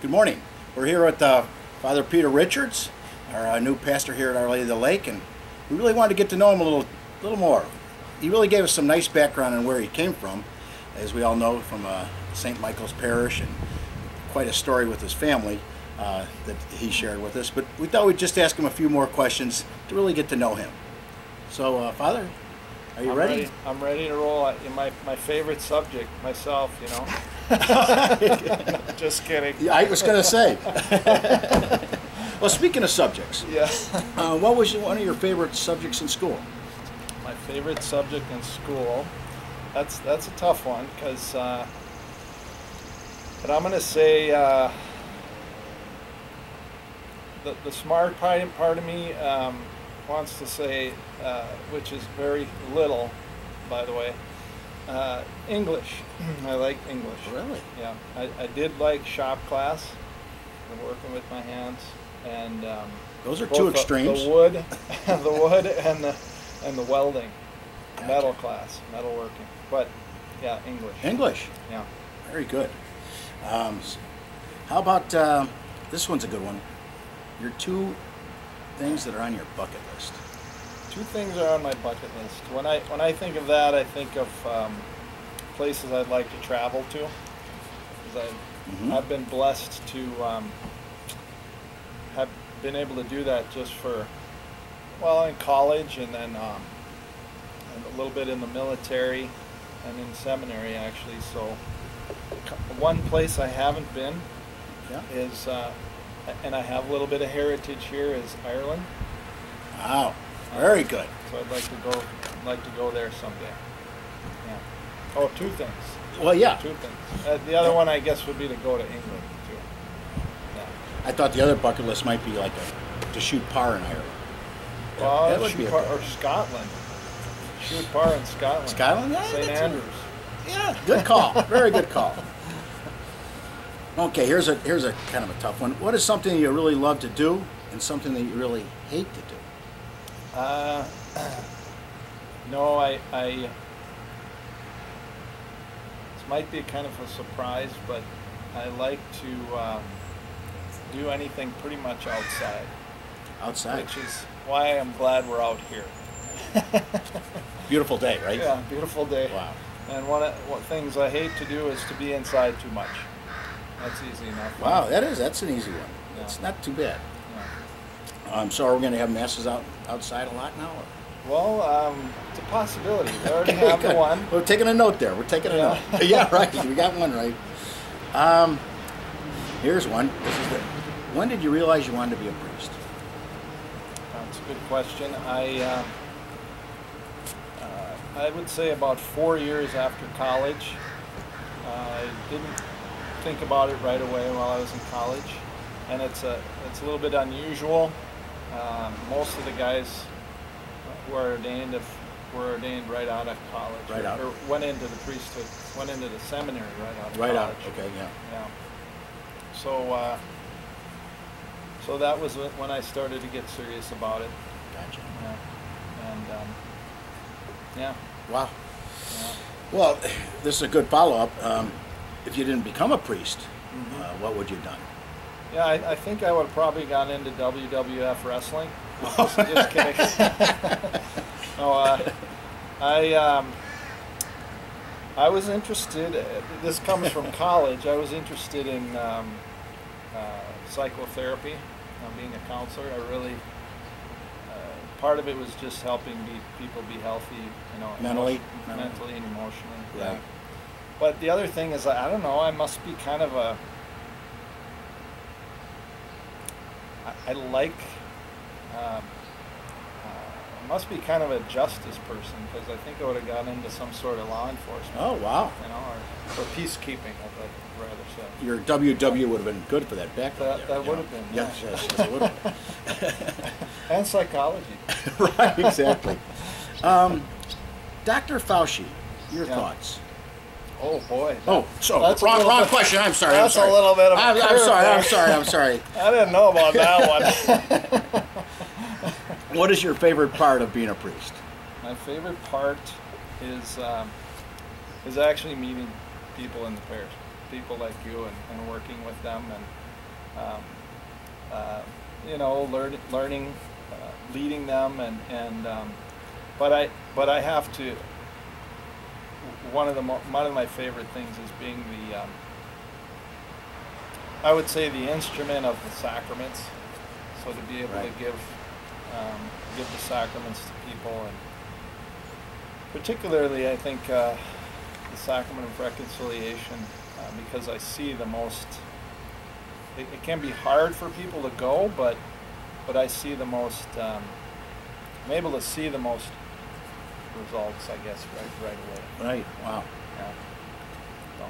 Good morning. We're here with uh, Father Peter Richards, our uh, new pastor here at Our Lady of the Lake, and we really wanted to get to know him a little, little more. He really gave us some nice background on where he came from, as we all know from uh, St. Michael's Parish, and quite a story with his family uh, that he shared with us. But we thought we'd just ask him a few more questions to really get to know him. So, uh, Father, are you I'm ready? I'm ready to roll. I- My, my favorite subject, myself, you know. Just kidding. Yeah, I was going to say. well, speaking of subjects, Yeah. uh, what was one of your favorite subjects in school? My favorite subject in school. That's that's a tough one because. Uh, but I'm gonna say uh, the the smart part part of me um, wants to say, uh, which is very little, by the way. Uh, English. I like English. Really? Yeah, I, I did like shop class, and working with my hands, and um, Those are two extremes. The wood, the wood, and the and the welding, Gotcha. metal class, metal working. But yeah, English. English. Yeah. Very good. Um, how about uh, this one's a good one. Your two things that are on your bucket list. Two things are on my bucket list. When I when I think of that, I think of um, places I'd like to travel to. I've, Mhm. I've been blessed to um, have been able to do that just for, well, in college and then um, and a little bit in the military and in seminary actually. So one place I haven't been Yeah. is, uh, and I have a little bit of heritage here, is Ireland. Wow. Very good. So I'd like to go, like to go there someday. Yeah. Oh, two things. Well, yeah. Two things. Uh, the other one, I guess, would be to go to England too. Yeah. I thought the other bucket list might be like a, to shoot par in Ireland. Well, that would be par, or Scotland. Shoot par in Scotland. Scotland? Yeah, St. that's a- Andrews. Yeah. Good call. Very good call. Okay, here's a here's a kind of a tough one. What is something you really love to do and something that you really hate to do? Uh, no, I, I. This might be kind of a surprise, but I like to um, do anything pretty much outside. Outside. which is why I'm glad we're out here. Beautiful day, right? Yeah, beautiful day. Wow. And one of what things I hate to do is to be inside too much. That's easy enough. Wow, that is that's an easy one. That's Yeah. not too bad. Um, so are we going to have masses out outside a lot now? or- Well, um, it's a possibility. We already okay, have good. one. We're taking a note there. We're taking a Yeah. note. yeah, right. We got one right. Um, here's one. This is the, when did you realize you wanted to be a priest? That's a good question. I uh, uh, I would say about four years after college. Uh, I didn't think about it right away while I was in college, and it's a it's a little bit unusual. Um, most of the guys who are ordained have, were ordained right out of college, Right or, out. or went into the priesthood, went into the seminary right out of Right college. out. Okay, yeah. Yeah. So, uh, so that was when I started to get serious about it. Gotcha. Yeah. And um, yeah, Wow. yeah. Well, this is a good follow-up. Um, if you didn't become a priest, Mhm. uh, what would you have done? Yeah, I, I think I would have probably gone into WWF wrestling. Just, just kidding. no, uh, I um, I was interested. uh, This comes from college. I was interested in um, uh, psychotherapy, uh, being a counselor. I really uh, part of it was just helping be, people be healthy, you know, Mentally? mentally and emotionally. Right. But the other thing is, I don't know. I must be kind of a. I, like. Um, uh, I must be kind of a justice person because I think I would have gotten into some sort of law enforcement. Oh, wow. You know, or, or peacekeeping, I'd rather say. Your WW would have been good for that background. That- that would have been, Yes, yeah. yes, yes, it would have. And psychology. right, exactly. Um, Dr. Fauci, your Yeah. thoughts? Oh boy. Oh, so That's wrong, wrong bit- question. I'm sorry. that's a I'm sorry. little bit of a I'm, I'm sorry. I'm sorry. I'm sorry. I didn't know about that one. What is your favorite part of being a priest? My favorite part is um, is actually meeting people in the parish, people like you, and, and working with them, and um, uh, you know, learn, learning, uh, leading them, and and um, but I but I have to. One of the mo- one of my favorite things is being the um, I would say the instrument of the sacraments. So to be able Right. to give um, give the sacraments to people, and particularly I think uh, the sacrament of reconciliation, uh, because I see the most. It, it can be hard for people to go, but but I see the most. Um, I'm able to see the most results, I guess, right right away. Right. Wow. Yeah. So,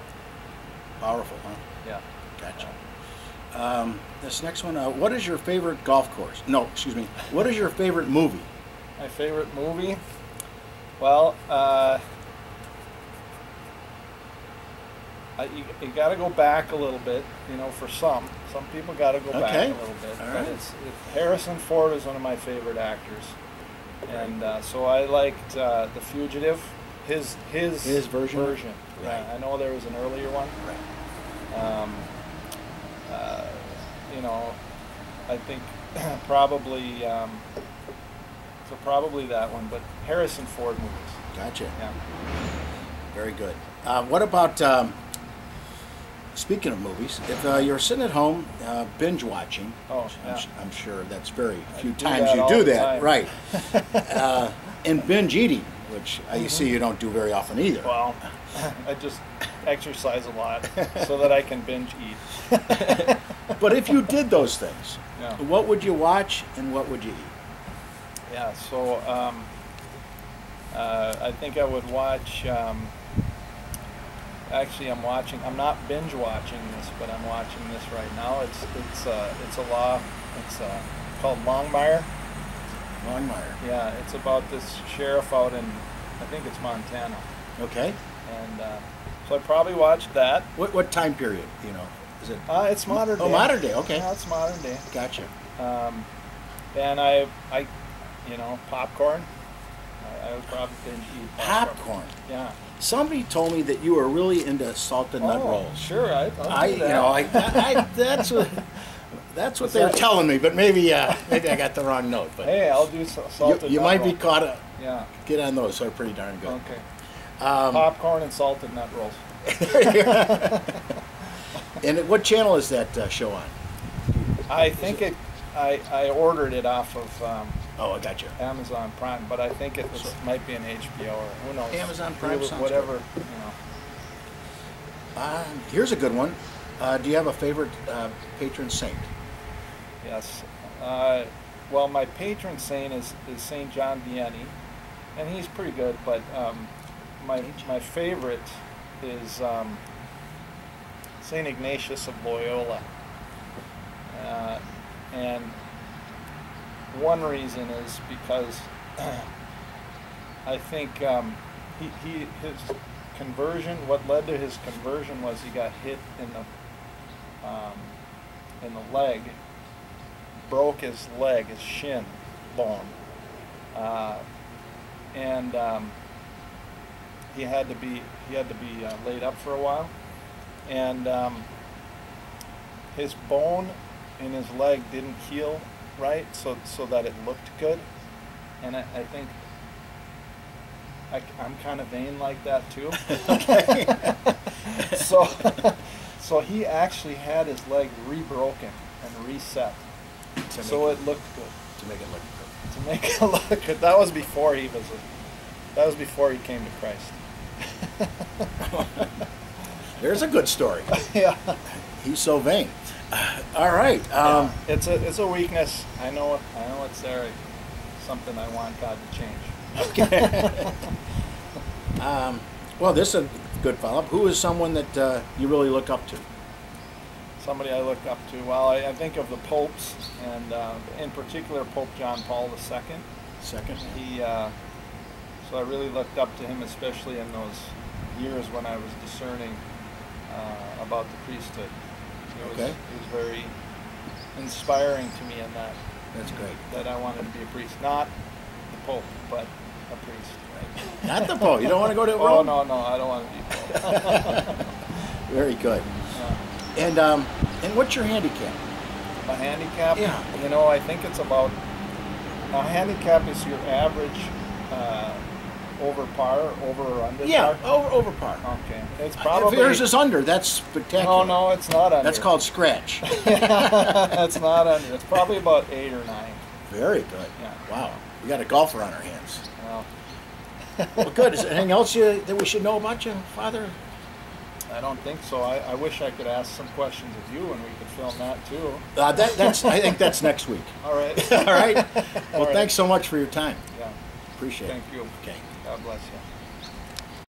Powerful, huh? yeah. Gotcha. Um, this next one. Uh, what is your favorite golf course? No, excuse me. What is your favorite movie? My favorite movie? Well, uh, I, you, you got to go back a little bit, you know, for some. Some people got to go back Okay. a little bit. All but right. it's, it, Harrison Ford is one of my favorite actors. And uh, so I liked uh, The Fugitive, his his, His version? version. Right. Yeah, I know there was an earlier one. Right. Um, uh, you know, I think probably um, so probably that one, but Harrison Ford movies. Gotcha. Yeah. Very good. Uh, what about? Um, speaking of movies, if uh, you're sitting at home uh, binge watching, Oh, I'm, yeah. s- I'm sure that's very few do times that you do that, right? uh, and binge eating, which uh, you see you don't do very often either. Well, I just exercise a lot so that I can binge eat. But if you did those things, Yeah. what would you watch and what would you eat? Yeah. So um, uh, I think I would watch. Um, actually, I'm watching. I'm not binge watching this, but I'm watching this right now. It's it's uh, it's a law. It's uh, called Longmire. Longmire. Yeah, it's about this sheriff out in, I think it's Montana, Okay. and uh, so I probably watched that. What what time period? You know, is it? Uh, it's modern day. Oh, modern day. Okay. Yeah, it's modern day. Gotcha. Um, and I, I, you know, popcorn. I, I would probably binge eat popcorn. Popcorn. Yeah. Somebody told me that you were really into salted nut oh, rolls. Sure, I. I, you know, I, I, that's what that's what they were telling me, but maybe uh, maybe I got the wrong note. But Hey, I'll do sa- you, salted. you nut might be caught. A, Yeah. get on those; they're pretty darn good. Okay. Um, Popcorn and salted nut rolls. and what channel is that uh, show on? I think it. I, I ordered it off of um, Oh, I got you. Amazon Prime, but I think it was, So- might be an HBO or who knows. Amazon Prime Hulu, sounds whatever. good. You know. Uh, here's a good one. Uh, do you have a favorite uh, patron saint? Yes. Uh, well, my patron saint is, is Saint John Vianney, and he's pretty good. But um, my my favorite is um, Saint Ignatius of Loyola, uh, and one reason is because I think um, he, he his conversion. What led to his conversion was he got hit in the um, in the leg, broke his leg, his shin bone, uh, and um, he had to be he had to be uh, laid up for a while, and um, his bone in his leg didn't heal right, so so that it looked good, and I, I think. I, am kind of vain like that too. so, so he actually had his leg rebroken and reset, To so make it looked good. to make it look good. To make it look good. That was before he was. A, that was before he came to Christ. There's a good story. yeah. He's so vain. All right. Um, yeah. It's a it's a weakness. I know. I know it's there. Something I want God to change. um, well, this is a good follow-up. Who is someone that uh, you really look up to? Somebody I look up to. Well, I, I think of the popes, and uh, in particular Pope John Paul II. Second. He, uh, so I really looked up to him, especially in those years when I was discerning uh, about the priesthood. He was, Okay. he was very inspiring to me in that, That's great. that I wanted to be a priest. Not the Pope, but a priest. Right? Not the Pope. You don't want to go to Oh, Rome? no, no, no. I don't want to be Pope. Very good. Yeah. And um, and what's your handicap? a handicap. Yeah. You know, I think it's about a handicap is your average uh, over par, over or under Yeah, par. over, over par. Okay, it's If probably. yours is under, that's spectacular. no, no, it's not under. That's called scratch. That's not under. It's probably about eight or nine. Very good. Yeah. Wow. We got a golfer on our hands. Well, Well, good. Is there anything else you, that we should know about you, Father? I don't think so. I, I wish I could ask some questions of you and we could film that too. Uh, that, that's. I think that's next week. All right. All right. Well, All right. thanks so much for your time. Yeah. Appreciate Thank it. Thank you. Okay. God bless you.